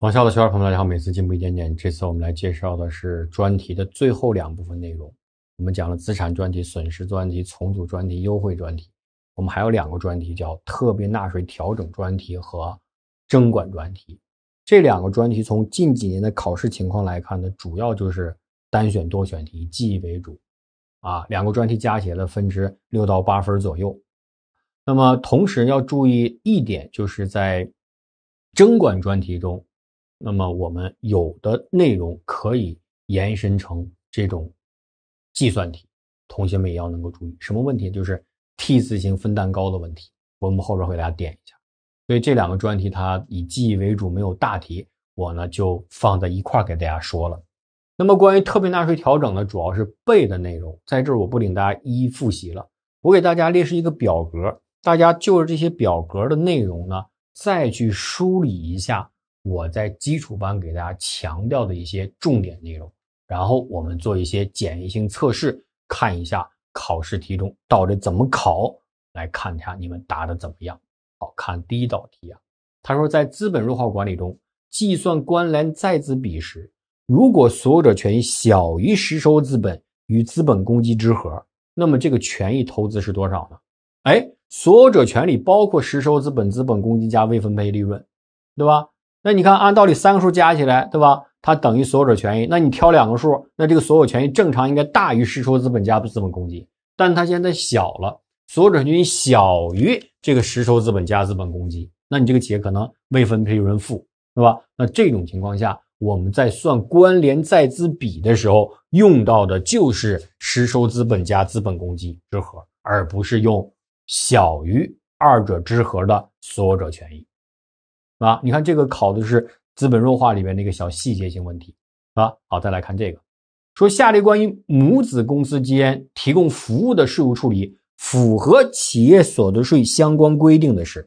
网校的学员朋友们，大家好！每次进步一点点，这次我们来介绍的是专题的最后两部分内容。我们讲了资产专题、损失专题、重组专题、优惠专题。我们还有两个专题，叫特别纳税调整专题和征管专题。这两个专题从近几年的考试情况来看呢，主要就是单选多选题，记忆为主。啊，两个专题加起来的分值六到八分左右。那么同时要注意一点，就是在征管专题中。那么我们有的内容可以延伸成这种计算题，同学们也要能够注意什么问题？就是 T 字形分蛋糕的问题。我们后边会给大家点一下。所以这两个专题它以记忆为主，没有大题，我呢就放在一块给大家说了。那么关于特别纳税调整呢，主要是背的内容，在这儿我不领大家一一复习了，我给大家列示一个表格，大家就着这些表格的内容呢，再去梳理一下。我在基础班给大家强调的一些重点内容，然后我们做一些简易性测试，看一下考试题中到底怎么考，来看一下你们答的怎么样。好看第一道题啊，他说在资本弱化管理中，计算关联在资比时，如果所有者权益小于实收资本与资本公积之和，那么这个权益投资是多少呢？哎，所有者权利包括实收资本、资本公积加未分配利润，对吧？那你看，按道理三个数加起来，对吧？它等于所有者权益。那你挑两个数，那这个所有权益正常应该大于实收资本加资本公积，但它现在小了，所有者权益小于这个实收资本加资本公积，那你这个企业可能未分配利润负，对吧？那这种情况下，我们在算关联在资比的时候，用到的就是实收资本加资本公积之和，而不是用小于二者之和的所有者权益。啊，你看这个考的是资本弱化里面的一个小细节性问题，啊？好，再来看这个，说下列关于母子公司间提供服务的税务处理符合企业所得税相关规定的是，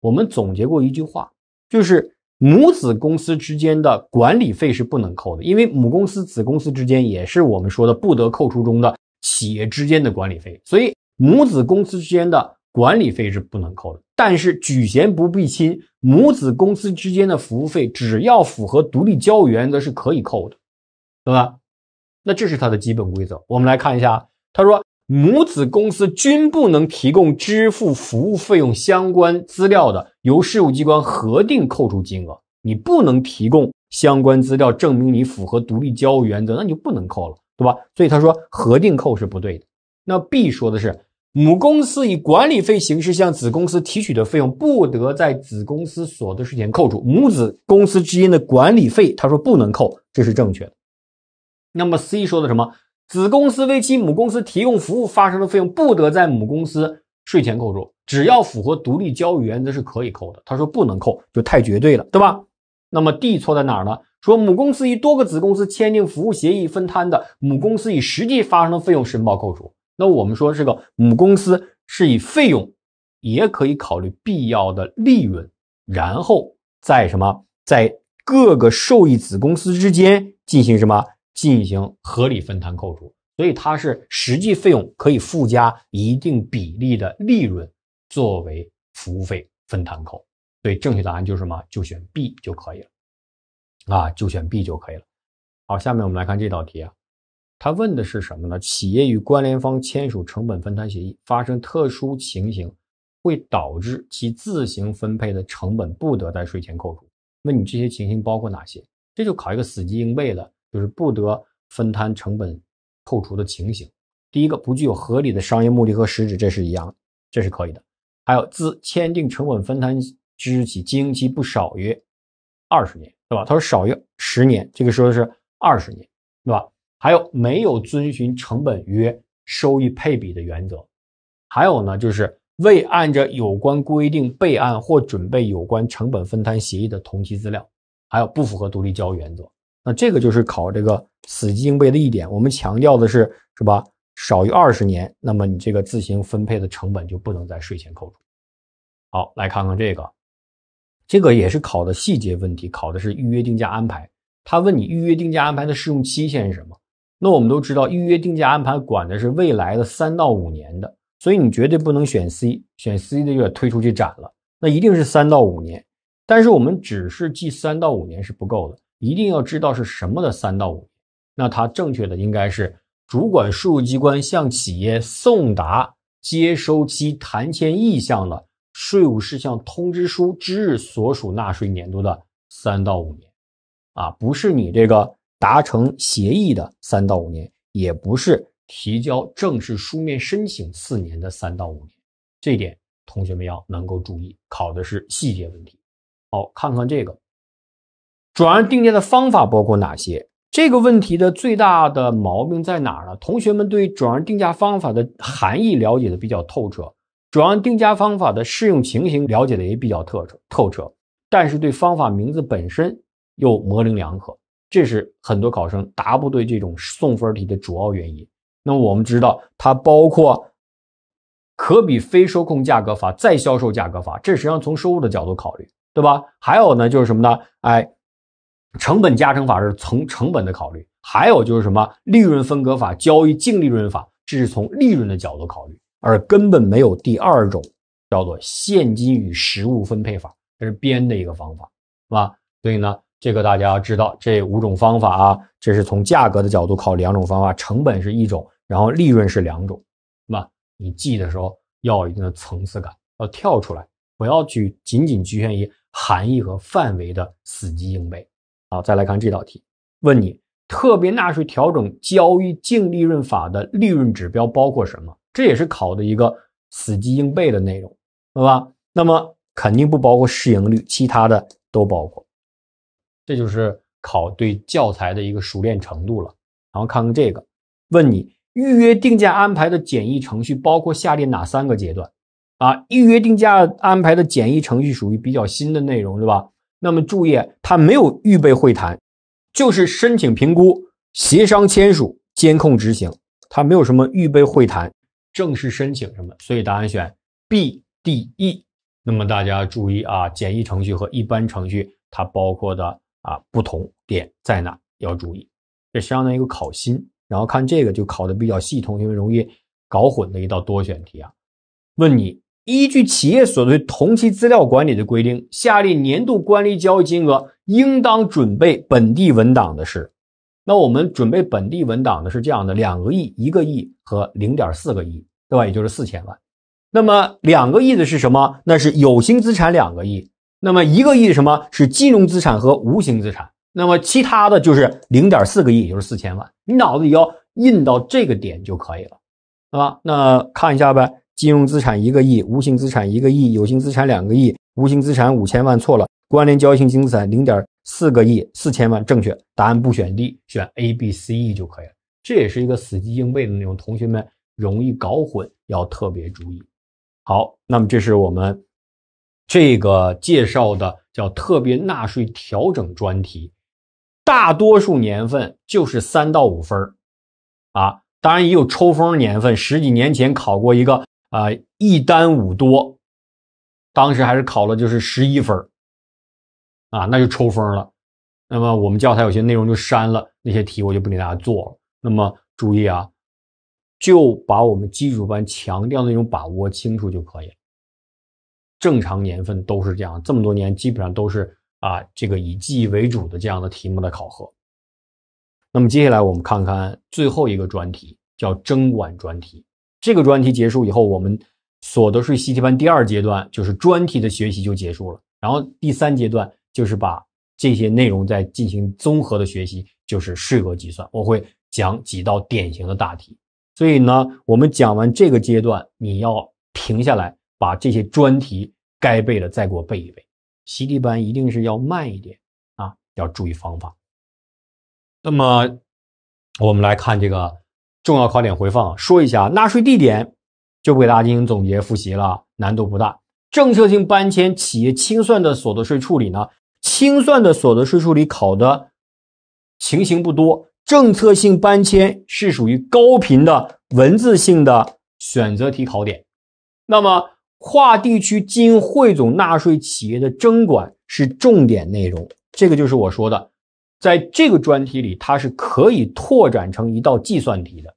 我们总结过一句话，就是母子公司之间的管理费是不能扣的，因为母公司、子公司之间也是我们说的不得扣除中的企业之间的管理费，所以母子公司之间的。管理费是不能扣的，但是举贤不避亲，母子公司之间的服务费只要符合独立交易原则是可以扣的，对吧？那这是它的基本规则。我们来看一下，他说母子公司均不能提供支付服务费用相关资料的，由事务机关核定扣除金额。你不能提供相关资料证明你符合独立交易原则，那你就不能扣了，对吧？所以他说核定扣是不对的。那 B 说的是。母公司以管理费形式向子公司提取的费用，不得在子公司所得税前扣除。母子公司之间的管理费，他说不能扣，这是正确的。那么 C 说的什么？子公司为其母公司提供服务发生的费用，不得在母公司税前扣除，只要符合独立交易原则是可以扣的。他说不能扣，就太绝对了，对吧？那么 D 错在哪儿呢？说母公司与多个子公司签订服务协议分摊的，母公司以实际发生的费用申报扣除。那我们说这个母公司是以费用，也可以考虑必要的利润，然后在什么，在各个受益子公司之间进行什么，进行合理分摊扣除。所以它是实际费用可以附加一定比例的利润作为服务费分摊扣。所以正确答案就是什么，就选 B 就可以了，啊，就选 B 就可以了。好，下面我们来看这道题啊。他问的是什么呢？企业与关联方签署成本分摊协议，发生特殊情形，会导致其自行分配的成本不得在税前扣除。那你这些情形包括哪些？这就考一个死记硬背的，就是不得分摊成本扣除的情形。第一个，不具有合理的商业目的和实质，这是一样，这是可以的。还有，自签订成本分摊之日起，经营期不少于二十年，对吧？他说少于十年，这个说的是二十年，对吧？还有没有遵循成本约收益配比的原则？还有呢，就是未按照有关规定备案或准备有关成本分摊协议的同期资料，还有不符合独立交易原则。那这个就是考这个死记硬背的一点。我们强调的是，是吧？少于二十年，那么你这个自行分配的成本就不能在税前扣除。好，来看看这个，这个也是考的细节问题，考的是预约定价安排。他问你预约定价安排的适用期限是什么？那我们都知道，预约定价安排管的是未来的三到五年的，所以你绝对不能选 C，选 C 的就推出去斩了。那一定是三到五年。但是我们只是记三到五年是不够的，一定要知道是什么的三到五年。那它正确的应该是主管税务机关向企业送达接收其谈签意向的税务事项通知书之日所属纳税年度的三到五年，啊，不是你这个达成协议的三到五年，也不是提交正式书面申请四年的三到五年，这点同学们要能够注意，考的是细节问题。好，看看这个转让定价的方法包括哪些？这个问题的最大的毛病在哪儿呢？同学们对转让定价方法的含义了解的比较透彻，转让定价方法的适用情形了解的也比较透彻透彻，但是对方法名字本身又模棱两可，这是很多考生答不对这种送分题的主要原因。那么我们知道，它包括可比非收控价格法、再销售价格法，这实际上从收入的角度考虑。对吧？还有呢，就是什么呢？哎，成本加成法是从成本的考虑，还有就是什么利润分割法、交易净利润法，这是从利润的角度考虑，而根本没有第二种叫做现金与实物分配法，这是编的一个方法，是吧？所以呢，这个大家要知道，这五种方法啊，这是从价格的角度考两种方法，成本是一种，然后利润是两种，是吧？你记的时候要有一定的层次感，要跳出来，不要去仅仅局限于。含义和范围的死记硬背。好，再来看这道题，问你特别纳税调整交易净利润法的利润指标包括什么？这也是考的一个死记硬背的内容，对吧？那么肯定不包括市盈率，其他的都包括。这就是考对教材的一个熟练程度了。然后看看这个，问你预约定价安排的简易程序包括下列哪三个阶段？啊，预约定价安排的简易程序属于比较新的内容，是吧？那么注意，它没有预备会谈，就是申请评估、协商签署、监控执行，它没有什么预备会谈、正式申请什么，所以答案选 B、D、E。那么大家注意啊，简易程序和一般程序它包括的啊不同点在哪？要注意，这相当于一个考新。然后看这个就考的比较细，同学们容易搞混的一道多选题啊，问你。依据企业所得税同期资料管理的规定，下列年度关联交易金额应当准备本地文档的是？那我们准备本地文档的是这样的：两个亿、一个亿和零点四个亿，对吧？也就是四千万。那么两个亿的是什么？那是有形资产两个亿。那么一个亿什么是金融资产和无形资产？那么其他的就是零点四个亿，也就是四千万。你脑子里要印到这个点就可以了，是吧？那看一下呗。金融资产一个亿，无形资产一个亿，有形资产两个亿，无形资产五千万错了，关联交易性净资产零点四个亿，四千万正确，答案不选 D，选 A、B、C、E 就可以了。这也是一个死记硬背的内容，同学们容易搞混，要特别注意。好，那么这是我们这个介绍的叫特别纳税调整专题，大多数年份就是三到五分啊，当然也有抽风年份，十几年前考过一个。啊，一单五多，当时还是考了就是十一分啊，那就抽风了。那么我们教材有些内容就删了，那些题我就不给大家做了。那么注意啊，就把我们基础班强调的内容把握清楚就可以了。正常年份都是这样，这么多年基本上都是啊，这个以记忆为主的这样的题目的考核。那么接下来我们看看最后一个专题，叫征管专题。这个专题结束以后，我们所得税习题班第二阶段就是专题的学习就结束了。然后第三阶段就是把这些内容再进行综合的学习，就是税额计算。我会讲几道典型的大题。所以呢，我们讲完这个阶段，你要停下来，把这些专题该背的再给我背一背。习题班一定是要慢一点啊，要注意方法。那么我们来看这个。重要考点回放，说一下纳税地点，就不给大家进行总结复习了，难度不大。政策性搬迁企业清算的所得税处理呢，清算的所得税处理考的情形不多，政策性搬迁是属于高频的文字性的选择题考点。那么跨地区经汇总纳税企业的征管是重点内容，这个就是我说的，在这个专题里，它是可以拓展成一道计算题的。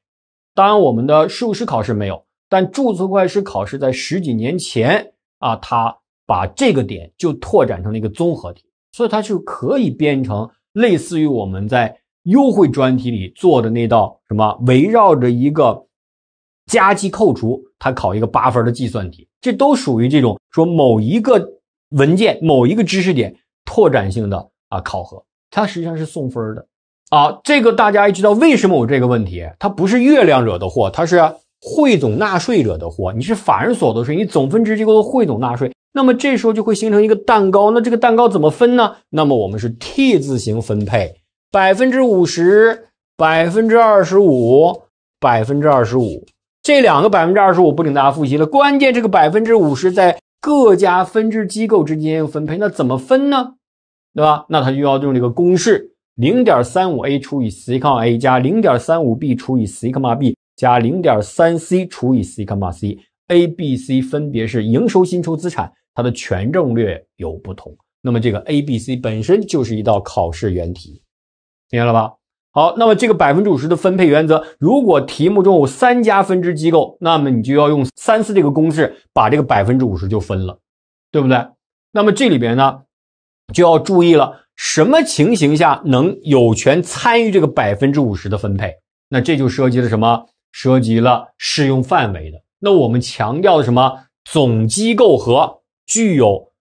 当然，我们的税务师考试没有，但注册会计师考试在十几年前啊，他把这个点就拓展成了一个综合题，所以它就可以编成类似于我们在优惠专题里做的那道什么，围绕着一个加计扣除，它考一个八分的计算题，这都属于这种说某一个文件、某一个知识点拓展性的啊考核，它实际上是送分的啊。这个大家也知道为什么有这个问题，它不是月亮惹的祸，它是汇总纳税惹的祸。你是法人所得税，你总分支机构的汇总纳税。那么这时候就会形成一个蛋糕，那这个蛋糕怎么分呢？那么我们是 T 字形分配，百分之五十、百分之二十五、百分之二十五，这两个百分之二十五不领大家复习了。关键这个百分之五十在各家分支机构之间要分配，那怎么分呢？对吧？那它就要用这个公式：零点三五 a 除以 c 杠 a 加零点三五 b 除以 c 康 b 加零点三 c 除以 c 康 c。A、B、C 分别是营收、薪酬、资产，它的权重略有不同。那么这个 A、B、C 本身就是一道考试原题，明白了吧？好，那么这个百分之五十的分配原则，如果题目中有三家分支机构，那么你就要用三次这个公式把这个百分之五十就分了，对不对？那么这里边呢，就要注意了，什么情形下能有权参与这个百分之五十的分配？那这就涉及了什么？涉及了适用范围的。那我们强调的什么？总机构和具有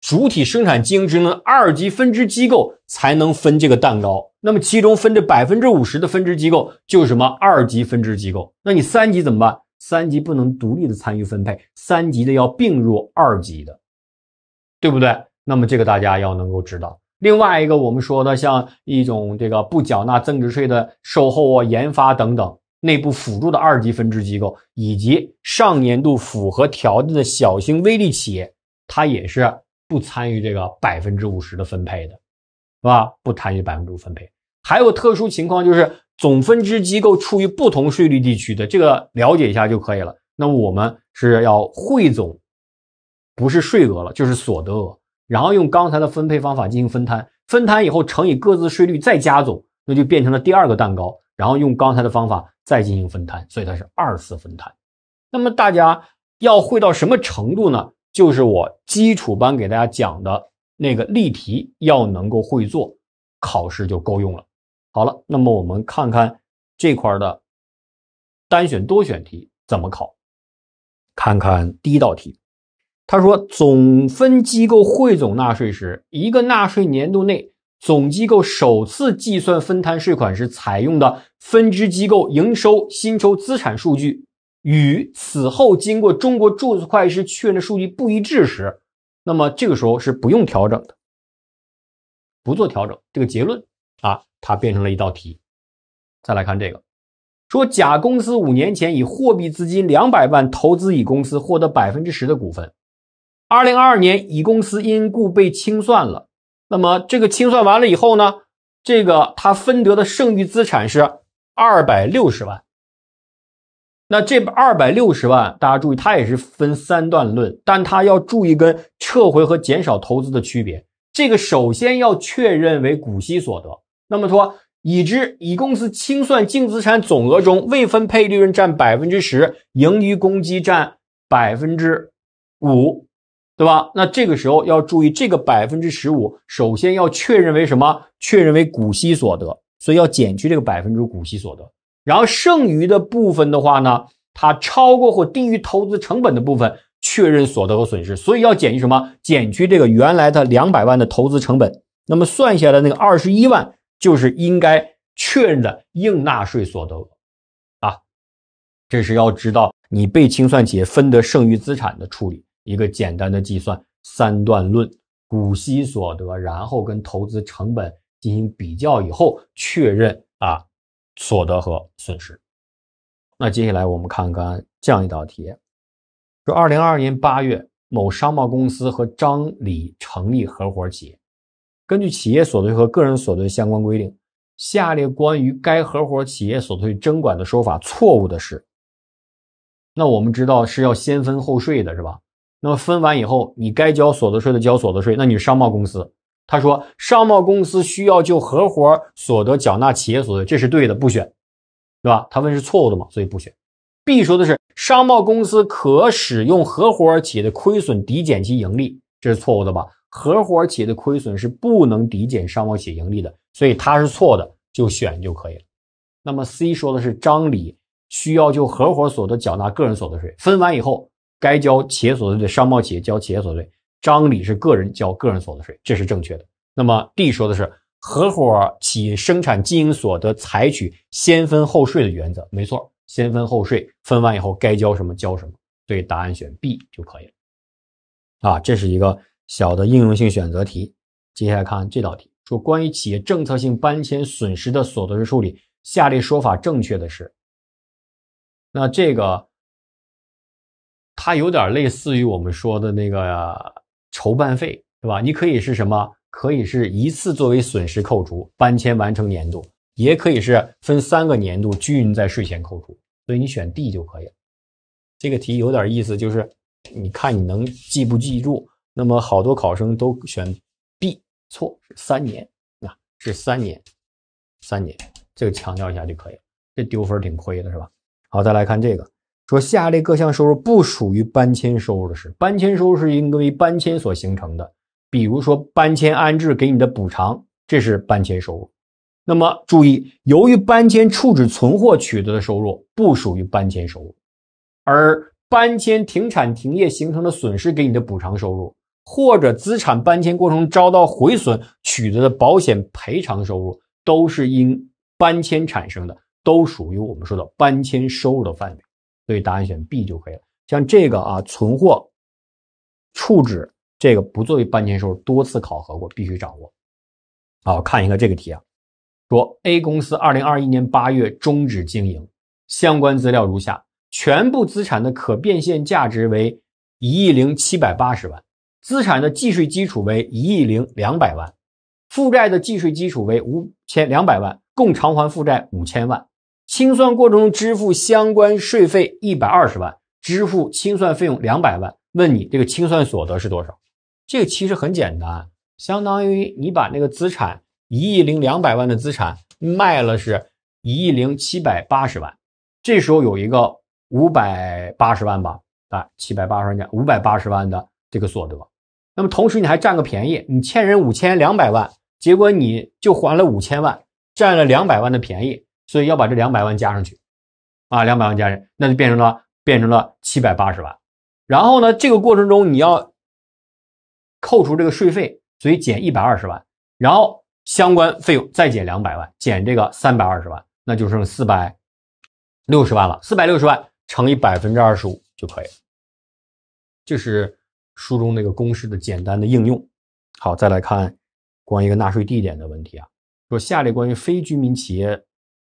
主体生产经营职能二级分支机构才能分这个蛋糕。那么其中分这百分之五十的分支机构就是什么？二级分支机构。那你三级怎么办？三级不能独立的参与分配，三级的要并入二级的，对不对？那么这个大家要能够知道。另外一个，我们说的像一种这个不缴纳增值税的售后啊、研发等等。内部辅助的二级分支机构，以及上年度符合条件的小型微利企业，它也是不参与这个百分之五十的分配的，是吧？不参与百分之五分配。还有特殊情况，就是总分支机构处于不同税率地区的，这个了解一下就可以了。那我们是要汇总，不是税额了，就是所得额，然后用刚才的分配方法进行分摊，分摊以后乘以各自税率再加总，那就变成了第二个蛋糕。然后用刚才的方法再进行分摊，所以它是二次分摊。那么大家要会到什么程度呢？就是我基础班给大家讲的那个例题要能够会做，考试就够用了。好了，那么我们看看这块的单选多选题怎么考。看看第一道题，他说总分机构汇总纳税时，一个纳税年度内。总机构首次计算分摊税款时采用的分支机构营收、薪酬、资产数据，与此后经过中国注册会计师确认的数据不一致时，那么这个时候是不用调整的，不做调整。这个结论啊，它变成了一道题。再来看这个，说甲公司五年前以货币资金两百万投资乙公司，获得百分之十的股份。二零二二年，乙公司因故被清算了。那么这个清算完了以后呢，这个他分得的剩余资产是二百六十万。那这二百六十万，大家注意，它也是分三段论，但它要注意跟撤回和减少投资的区别。这个首先要确认为股息所得。那么说，已知乙公司清算净资产总额中未分配利润占百分之十，盈余公积占百分之五。对吧？那这个时候要注意，这个百分之十五，首先要确认为什么？确认为股息所得，所以要减去这个百分之股息所得。然后剩余的部分的话呢，它超过或低于投资成本的部分，确认所得和损失，所以要减去什么？减去这个原来的两百万的投资成本。那么算下来那个二十一万，就是应该确认的应纳税所得额啊。这是要知道你被清算企业分得剩余资产的处理。一个简单的计算，三段论，股息所得，然后跟投资成本进行比较以后，确认啊所得和损失。那接下来我们看看这样一道题：说，二零二二年八月，某商贸公司和张李成立合伙企业，根据企业所得税和个人所得税相关规定，下列关于该合伙企业所得税征管的说法错误的是？那我们知道是要先分后税的，是吧？那么分完以后，你该交所得税的交所得税。那你商贸公司，他说商贸公司需要就合伙所得缴纳企业所得税，这是对的，不选，对吧？他问是错误的嘛，所以不选。B 说的是商贸公司可使用合伙企业的亏损抵减其盈利，这是错误的吧？合伙企业的亏损是不能抵减商贸企业盈利的，所以它是错的，就选就可以了。那么 C 说的是张李需要就合伙所得缴纳个人所得税，分完以后该交企业所得税的商贸企业交企业所得税，张李是个人交个人所得税，这是正确的。那么 D 说的是合伙企业生产经营所得采取先分后税的原则，没错，先分后税，分完以后该交什么交什么，所以答案选 B 就可以了。啊，这是一个小的应用性选择题。接下来看这道题，说关于企业政策性搬迁损失的所得税处理。下列说法正确的是，那这个它有点类似于我们说的那个筹办费，对吧？你可以是什么？可以是一次作为损失扣除，搬迁完成年度，也可以是分三个年度均匀在税前扣除。所以你选 D 就可以了。这个题有点意思，就是你看你能记不记住？那么好多考生都选 B，错，是三年啊，是三年，三年。这个强调一下就可以了，这丢分挺亏的是吧？好，再来看这个，说下列各项收入不属于搬迁收入的是，搬迁收入是因为搬迁所形成的，比如说搬迁安置给你的补偿，这是搬迁收入。那么注意，由于搬迁处置存货取得的收入不属于搬迁收入，而搬迁停产停业形成的损失给你的补偿收入，或者资产搬迁过程遭到毁损取得的保险赔偿收入，都是因。搬迁产生的都属于我们说的搬迁收入的范围，所以答案选 B 就可以了。像这个啊，存货处置这个不作为搬迁收入，多次考核过，必须掌握。好，看一个这个题啊，说 A 公司二零二一年八月终止经营，相关资料如下：全部资产的可变现价值为一亿零七百八十万，资产的计税基础为一亿零两百万，负债的计税基础为五千两百万。共偿还负债五千万，清算过程中支付相关税费一百二十万，支付清算费用两百万。问你这个清算所得是多少？这个其实很简单，相当于你把那个资产一亿零两百万的资产卖了是一亿零七百八十万，这时候有一个五百八十万吧，啊，七百八十万减五百八十万的这个所得，那么同时你还占个便宜，你欠人五千两百万，结果你就还了五千万。占了两百万的便宜，所以要把这两百万加上去，啊，两百万加上，那就变成了变成了七百八十万。然后呢，这个过程中你要扣除这个税费，所以减一百二十万，然后相关费用再减两百万，减这个三百二十万，那就剩四百六十万了。四百六十万乘以百分之二十五就可以了。这是书中那个公式的简单的应用。好，再来看关于一个纳税地点的问题啊。说下列关于非居民企业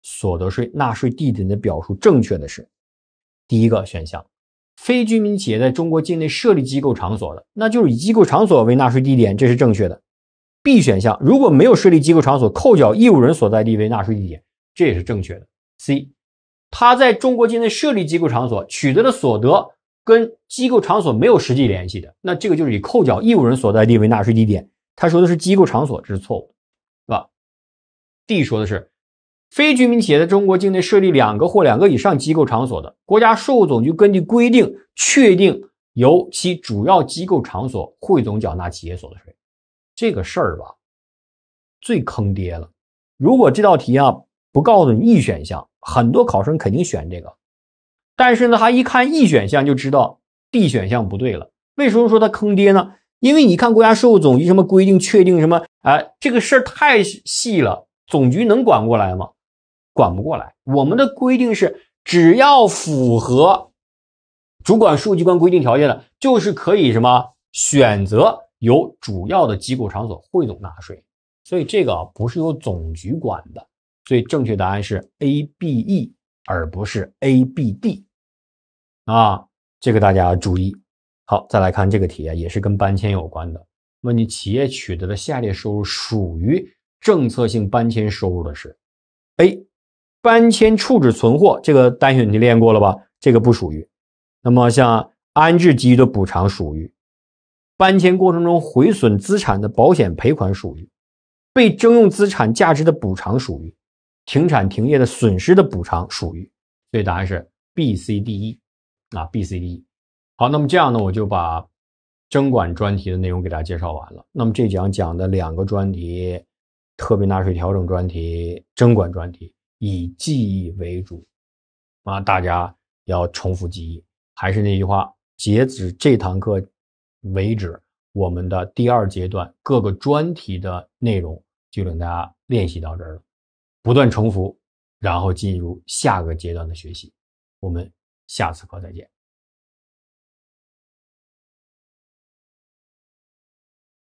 所得税纳税地点的表述正确的是第一个选项，非居民企业在中国境内设立机构场所的，那就是以机构场所为纳税地点，这是正确的。B 选项如果没有设立机构场所，扣缴义务人所在地为纳税地点，这也是正确的。C，他在中国境内设立机构场所取得的所得跟机构场所没有实际联系的，那这个就是以扣缴义务人所在地为纳税地点。他说的是机构场所，这是错误的。D 说的是，非居民企业在中国境内设立两个或两个以上机构场所的，国家税务总局根据规定确定由其主要机构场所汇总缴纳企业所得税。这个事儿吧，最坑爹了。如果这道题啊不告诉你 E 选项，很多考生肯定选这个。但是呢，他一看 E 选项就知道 D 选项不对了。为什么说他坑爹呢？因为你看国家税务总局什么规定确定什么，哎，这个事儿太细了。总局能管过来吗？管不过来。我们的规定是，只要符合主管税务机关规定条件的，就是可以什么选择由主要的机构场所汇总纳税。所以这个不是由总局管的。所以正确答案是 A、B、E，而不是 A、B、D。啊，这个大家要注意。好，再来看这个题啊，也是跟搬迁有关的。问你企业取得的下列收入属于？政策性搬迁收入的是 A，搬迁处置存货，这个单选题练过了吧？这个不属于。那么像安置给予的补偿属于，搬迁过程中毁损资产的保险赔款属于，被征用资产价值的补偿属于，停产停业的损失的补偿属于。所以答案是 B、C、D、E 啊，B、C、D、E。好，那么这样呢，我就把征管专题的内容给大家介绍完了。那么这讲讲的两个专题，特别纳税调整专题、征管专题，以记忆为主啊，大家要重复记忆。还是那句话，截止这堂课为止，我们的第二阶段各个专题的内容就领大家练习到这儿了，不断重复，然后进入下个阶段的学习。我们下次课再见。